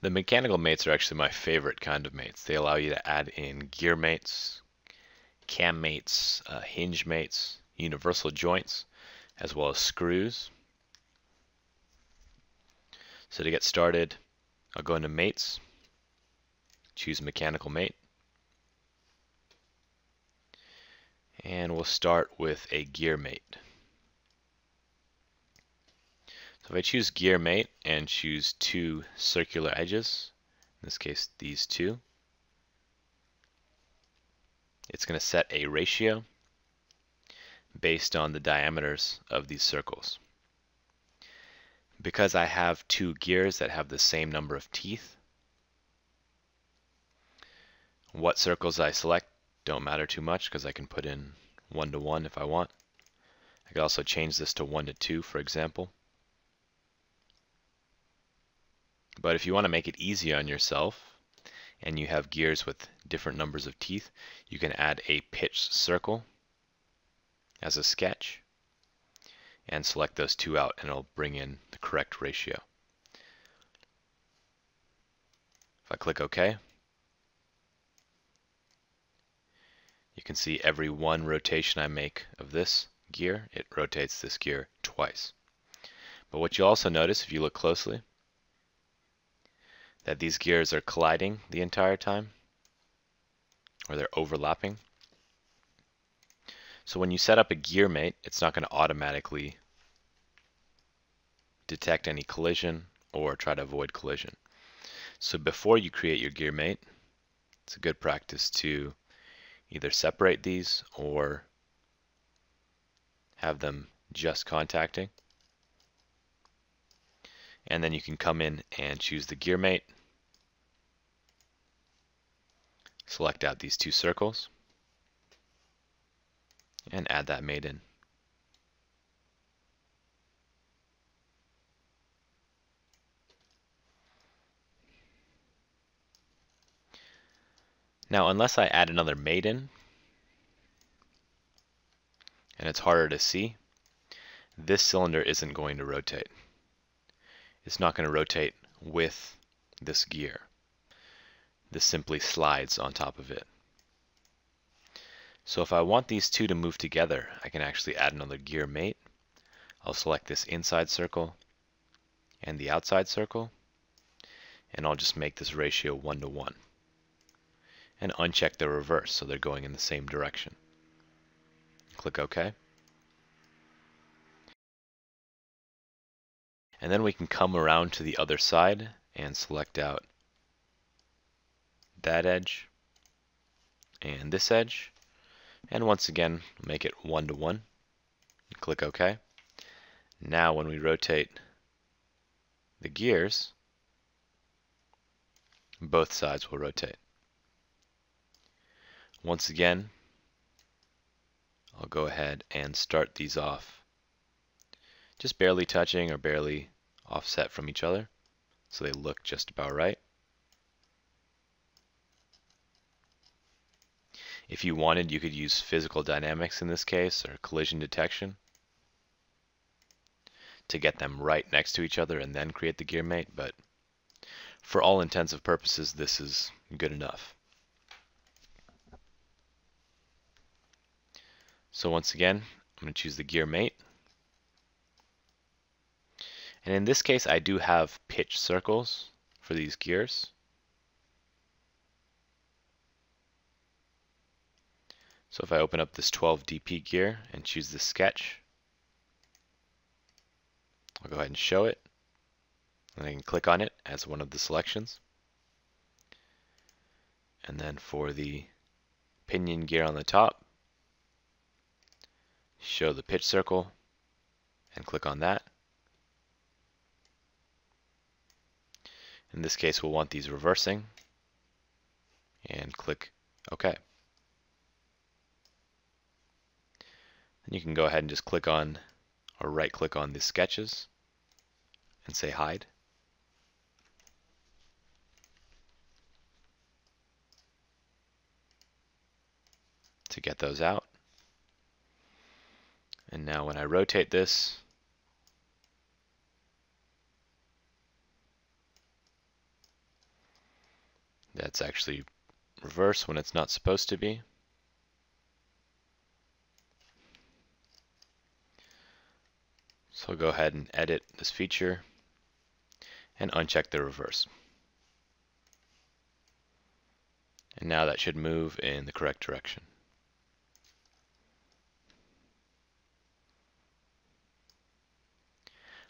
The mechanical mates are actually my favorite kind of mates. They allow you to add in gear mates, cam mates, uh, hinge mates, universal joints, as well as screws. So to get started, I'll go into mates, choose mechanical mate, and we'll start with a gear mate. So if I choose gear mate and choose two circular edges, in this case these two, it's going to set a ratio based on the diameters of these circles. Because I have two gears that have the same number of teeth, what circles I select don't matter too much because I can put in 1 to 1 if I want. I could also change this to 1 to 2 for example. But if you want to make it easy on yourself and you have gears with different numbers of teeth, you can add a pitch circle as a sketch and select those two out and it'll bring in the correct ratio. If I click OK, you can see every one rotation I make of this gear, it rotates this gear twice. But what you also notice if you look closely that these gears are colliding the entire time or they're overlapping. So when you set up a gear mate, it's not going to automatically detect any collision or try to avoid collision. So before you create your gear mate, it's a good practice to either separate these or have them just contacting. And then you can come in and choose the gear mate Select out these two circles and add that maiden. Now, unless I add another maiden, and it's harder to see, this cylinder isn't going to rotate. It's not going to rotate with this gear this simply slides on top of it. So if I want these two to move together, I can actually add another gear mate. I'll select this inside circle and the outside circle, and I'll just make this ratio 1 to 1. And uncheck the reverse so they're going in the same direction. Click OK. And then we can come around to the other side and select out that edge and this edge and once again make it one to one. Click OK. Now when we rotate the gears both sides will rotate. Once again I'll go ahead and start these off. Just barely touching or barely offset from each other so they look just about right If you wanted, you could use physical dynamics in this case, or collision detection, to get them right next to each other and then create the gear mate, but for all intensive purposes, this is good enough. So once again, I'm going to choose the gear mate. And in this case, I do have pitch circles for these gears. So if I open up this 12 DP gear and choose the sketch, I'll go ahead and show it. And I can click on it as one of the selections. And then for the pinion gear on the top, show the pitch circle and click on that. In this case, we'll want these reversing and click OK. And you can go ahead and just click on or right click on the sketches and say hide. to get those out. And now when I rotate this, that's actually reverse when it's not supposed to be. So I'll go ahead and edit this feature and uncheck the reverse. And now that should move in the correct direction.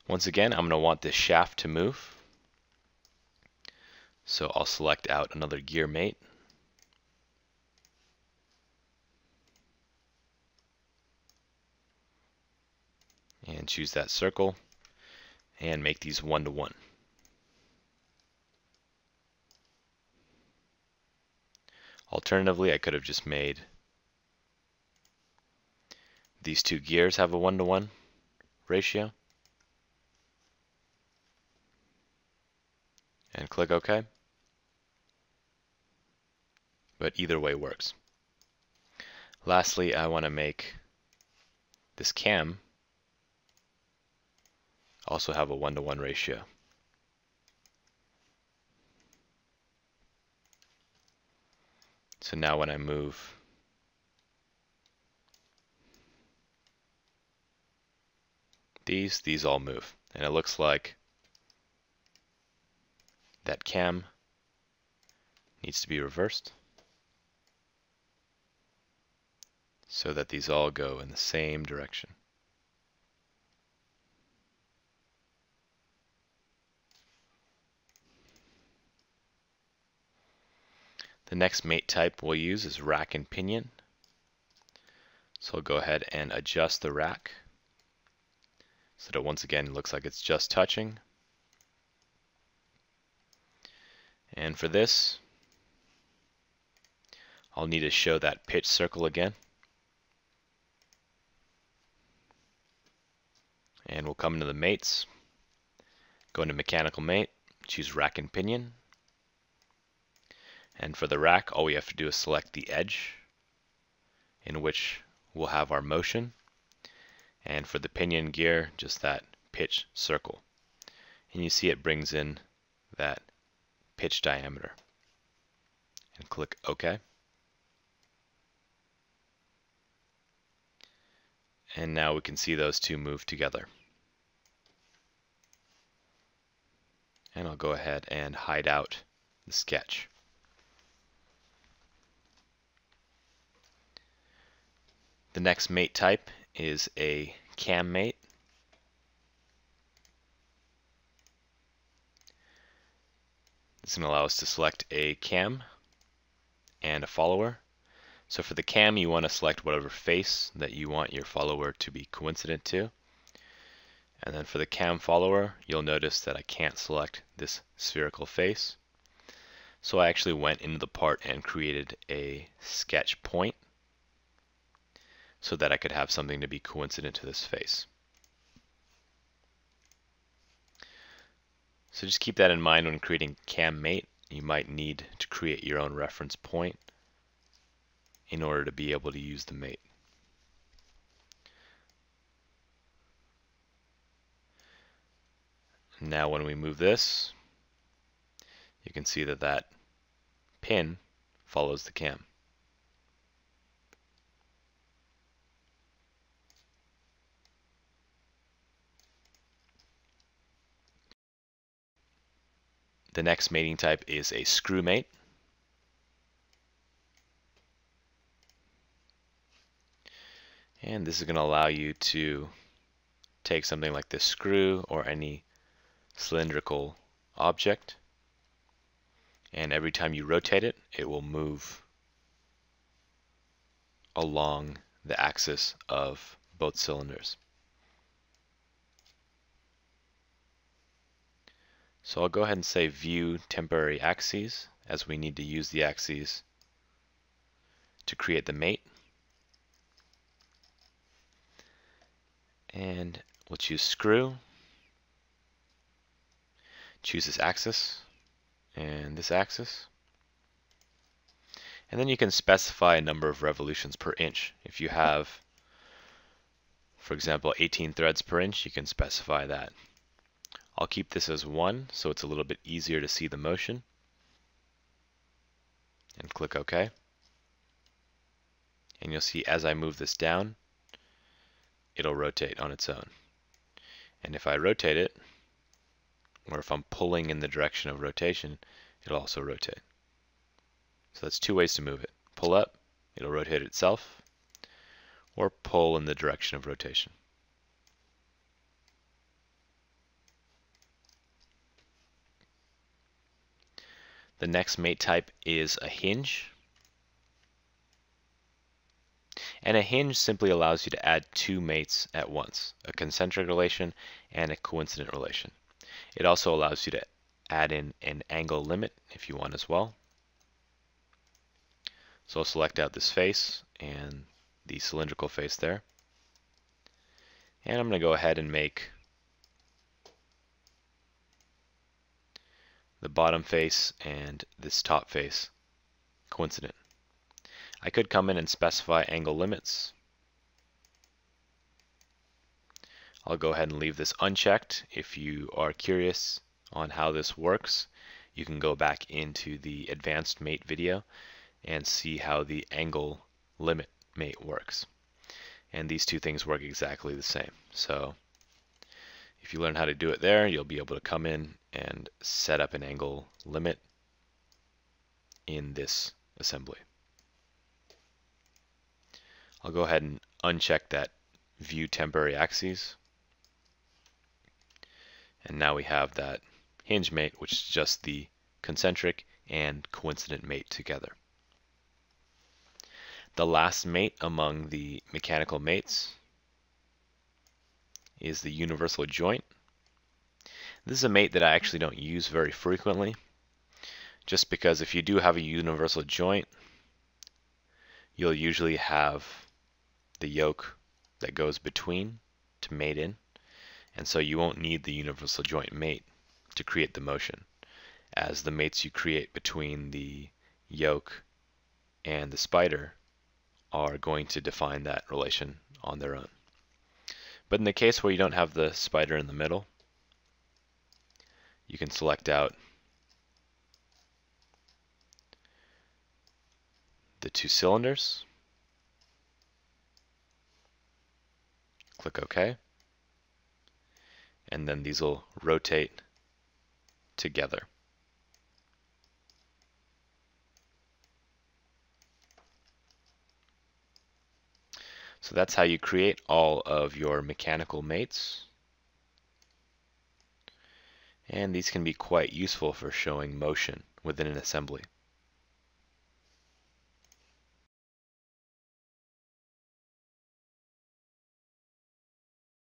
Once again, I'm going to want this shaft to move. So I'll select out another gear mate. And choose that circle and make these one to one. Alternatively, I could have just made these two gears have a one to one ratio. And click OK. But either way works. Lastly, I want to make this cam also have a one to one ratio. So now when I move these, these all move. And it looks like that cam needs to be reversed so that these all go in the same direction. The next mate type we'll use is rack and pinion. So I'll go ahead and adjust the rack so that once again it looks like it's just touching. And for this, I'll need to show that pitch circle again. And we'll come into the mates, go into mechanical mate, choose rack and pinion, and for the rack, all we have to do is select the edge in which we'll have our motion. And for the pinion gear, just that pitch circle. And you see it brings in that pitch diameter. And click OK. And now we can see those two move together. And I'll go ahead and hide out the sketch. The next mate type is a cam mate. This is going to allow us to select a cam and a follower. So for the cam, you want to select whatever face that you want your follower to be coincident to. And then for the cam follower, you'll notice that I can't select this spherical face. So I actually went into the part and created a sketch point so that I could have something to be coincident to this face. So just keep that in mind when creating cam mate. You might need to create your own reference point in order to be able to use the mate. Now when we move this, you can see that that pin follows the cam. The next mating type is a screw mate. And this is going to allow you to take something like this screw or any cylindrical object and every time you rotate it, it will move along the axis of both cylinders. So I'll go ahead and say view temporary axes as we need to use the axes to create the mate. And we'll choose screw, choose this axis and this axis. And then you can specify a number of revolutions per inch. If you have, for example, 18 threads per inch, you can specify that. I'll keep this as 1 so it's a little bit easier to see the motion. and click OK. And you'll see as I move this down, it'll rotate on its own. And if I rotate it, or if I'm pulling in the direction of rotation, it'll also rotate. So that's two ways to move it. Pull up, it'll rotate itself, or pull in the direction of rotation. The next mate type is a hinge. And a hinge simply allows you to add two mates at once, a concentric relation and a coincident relation. It also allows you to add in an angle limit if you want as well. So I'll select out this face and the cylindrical face there. And I'm going to go ahead and make the bottom face and this top face coincident. I could come in and specify angle limits. I'll go ahead and leave this unchecked. If you are curious on how this works, you can go back into the advanced mate video and see how the angle limit mate works. And these two things work exactly the same. So if you learn how to do it there, you'll be able to come in and set up an angle limit in this assembly. I'll go ahead and uncheck that view temporary axes. And now we have that hinge mate, which is just the concentric and coincident mate together. The last mate among the mechanical mates is the universal joint. This is a mate that I actually don't use very frequently, just because if you do have a universal joint, you'll usually have the yoke that goes between to mate in, and so you won't need the universal joint mate to create the motion, as the mates you create between the yoke and the spider are going to define that relation on their own. But in the case where you don't have the spider in the middle, you can select out the two cylinders, click OK, and then these will rotate together. So that's how you create all of your mechanical mates. And these can be quite useful for showing motion within an assembly.